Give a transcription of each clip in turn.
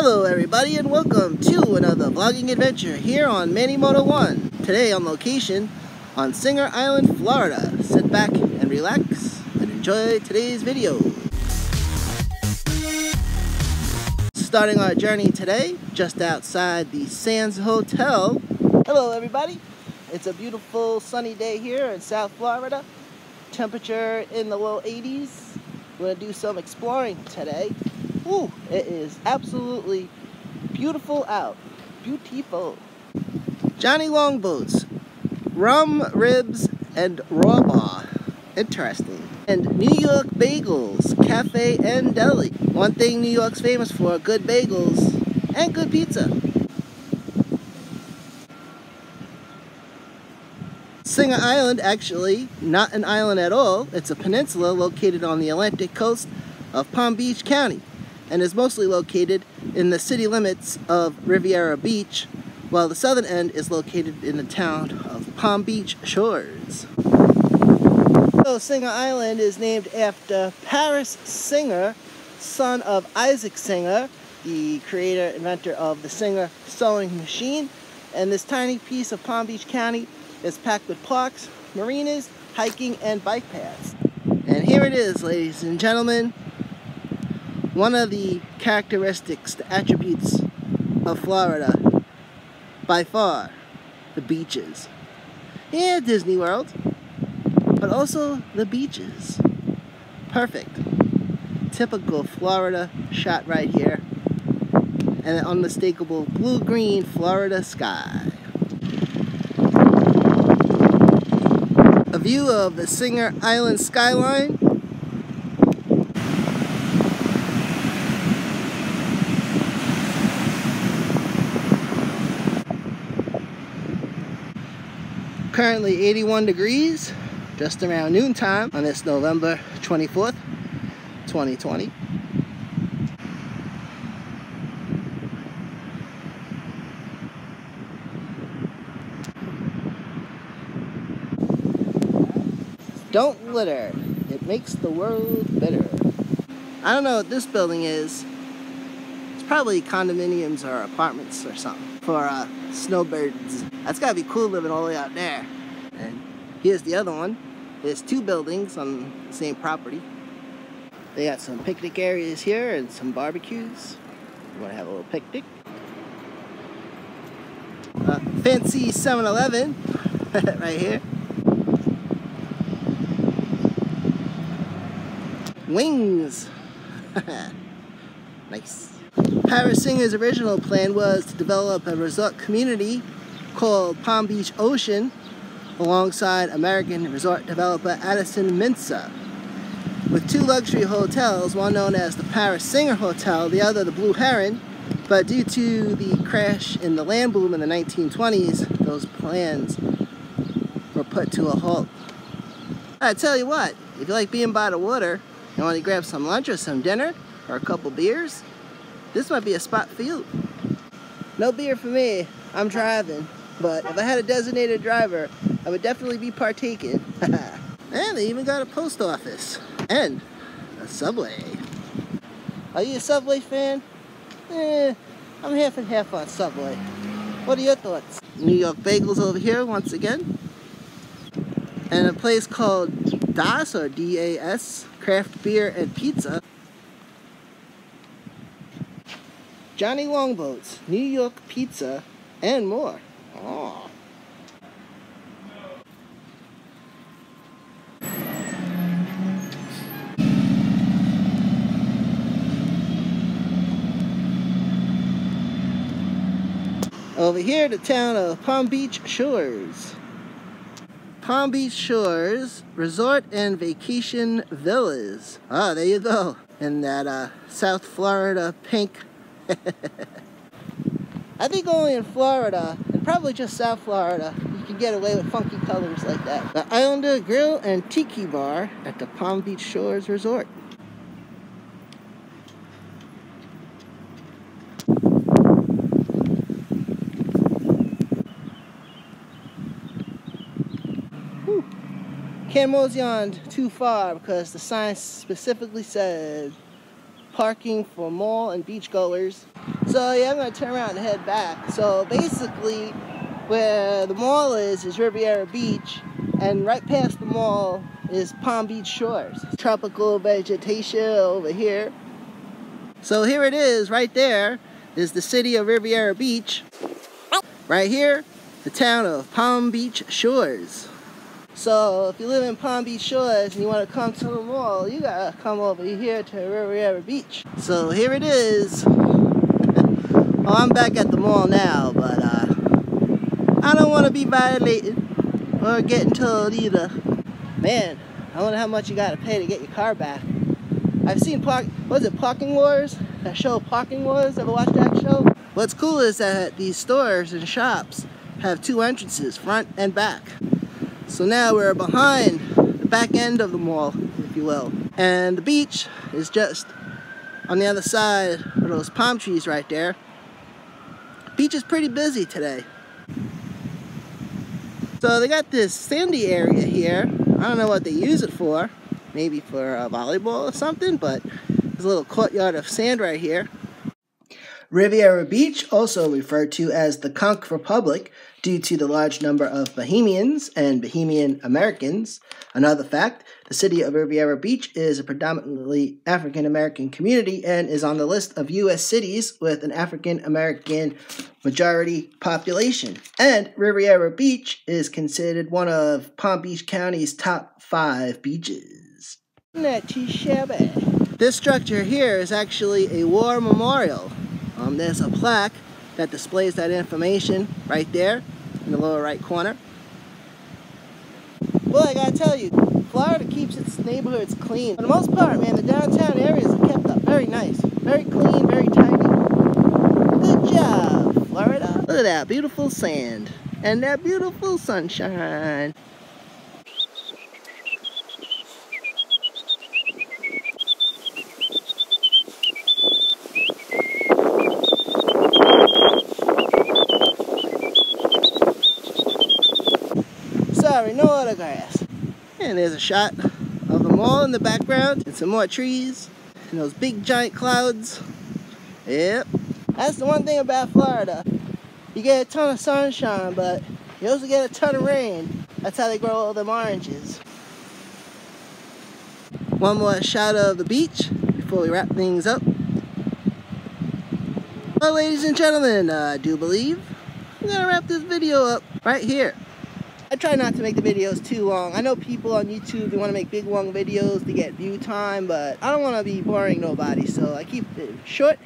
Hello everybody and welcome to another vlogging adventure here on Manny Moto 1. Today on location on Singer Island, Florida. Sit back and relax and enjoy today's video. Starting our journey today just outside the Sands Hotel. Hello everybody. It's a beautiful sunny day here in South Florida. Temperature in the low 80s. We're gonna do some exploring today. Ooh, it is absolutely beautiful out. Beautiful. Johnny Longboats, rum, ribs, and raw bar. Interesting. And New York Bagels, Cafe and Deli. One thing New York's famous for, good bagels and good pizza. Singer Island, actually, not an island at all. It's a peninsula located on the Atlantic coast of Palm Beach County and is mostly located in the city limits of Riviera Beach, while the southern end is located in the town of Palm Beach Shores. So Singer Island is named after Paris Singer, son of Isaac Singer, the creator, inventor of the Singer sewing machine. And this tiny piece of Palm Beach County is packed with parks, marinas, hiking, and bike paths. And here it is, ladies and gentlemen, one of the characteristics, the attributes of Florida, by far, the beaches. Yeah, Disney World, but also the beaches. Perfect. Typical Florida shot right here. And an unmistakable blue-green Florida sky. A view of the Singer Island skyline currently 81 degrees, just around noontime on this November 24th, 2020. Don't litter. It makes the world better. I don't know what this building is. It's probably condominiums or apartments or something for uh, snowbirds. That's gotta be cool living all the way out there. And here's the other one. There's two buildings on the same property. They got some picnic areas here and some barbecues. You wanna have a little picnic. Uh, fancy 7-Eleven right here. Wings. nice. Paris Singer's original plan was to develop a resort community called Palm Beach Ocean alongside American resort developer Addison Mizner. With two luxury hotels, one known as the Paris Singer Hotel, the other the Blue Heron, but due to the crash in the land boom in the 1920s, those plans were put to a halt. I tell you what, if you like being by the water, you want to grab some lunch or some dinner, or a couple beers, this might be a spot for you. No beer for me, I'm driving. But if I had a designated driver, I would definitely be partaking. and they even got a post office. And a Subway. Are you a Subway fan? Eh, I'm half and half on Subway. What are your thoughts? New York Bagels over here once again. And a place called Das or D-A-S, Craft Beer and Pizza. Johnny Longboats, New York Pizza, and more. Oh. Over here, the town of Palm Beach Shores. Palm Beach Shores Resort and Vacation Villas. Ah, there you go. In that uh, South Florida pink I think only in Florida, probably just South Florida, you can get away with funky colors like that. The Islander Grill and Tiki Bar at the Palm Beach Shores Resort. Can't mosey on too far because the sign specifically says parking for mall and beachgoers. So yeah, I'm gonna turn around and head back. So basically, where the mall is is Riviera Beach, and right past the mall is Palm Beach Shores. Tropical vegetation over here. So here it is, right there is the city of Riviera Beach. Right here, the town of Palm Beach Shores. So if you live in Palm Beach Shores and you want to come to the mall, you gotta come over here to Riviera Beach. So here it is. oh, I'm back at the mall now, but uh, I don't want to be violated or getting told either. Man, I wonder how much you gotta pay to get your car back. I've seen park, was it Parking Wars? That show Parking Wars, ever watched that show? What's cool is that these stores and shops have two entrances, front and back. So now we're behind the back end of the mall, if you will. And the beach is just on the other side of those palm trees right there. Beach is pretty busy today. So they got this sandy area here. I don't know what they use it for. Maybe for a volleyball or something, but there's a little courtyard of sand right here. Riviera Beach, also referred to as the Conch Republic due to the large number of Bahamians and Bahamian Americans. Another fact, the city of Riviera Beach is a predominantly African American community and is on the list of U.S. cities with an African American majority population. And Riviera Beach is considered one of Palm Beach County's top five beaches. Not too shabby. This structure here is actually a war memorial um, there's a plaque that displays that information right there in the lower right corner. Well, I gotta tell you, Florida keeps its neighborhoods clean. For the most part, man, the downtown areas are kept up very nice. Very clean, very tidy. Good job, Florida. Look at that beautiful sand and that beautiful sunshine. No grass. And there's a shot of them all in the background and some more trees and those big giant clouds. Yep. That's the one thing about Florida. You get a ton of sunshine, but you also get a ton of rain. That's how they grow all them oranges. One more shot of the beach before we wrap things up. Well, ladies and gentlemen, uh, I do believe I'm gonna wrap this video up right here. I try not to make the videos too long. I know people on YouTube, they want to make big long videos to get view time, but I don't want to be boring nobody, so I keep it short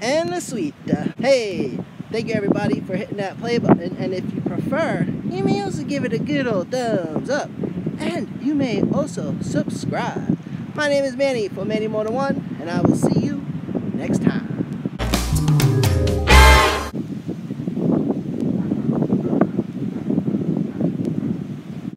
and sweet. Hey, thank you everybody for hitting that play button, and if you prefer, you may also give it a good old thumbs up, and you may also subscribe. My name is Manny from Manny Moto One, and I will see you next time.